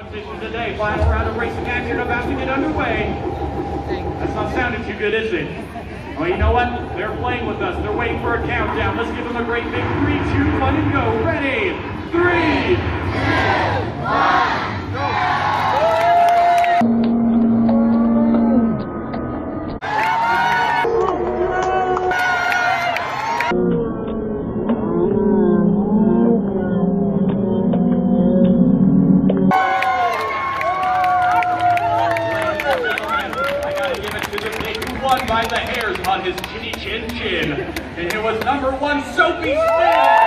competition today. Final round of racing action about to get underway. That's not sounding too good, is it? Well, you know what? They're playing with us. They're waiting for a countdown. Let's give them a great big three, two, one, and go. Ready? It to the kid who won by the hairs on his chinny chin chin. And it was number one, Soapy Spin.